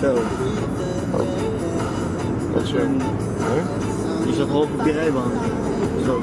Zo. Oh. Wat zo. Hè? je zat half op die rijbaan. Zo.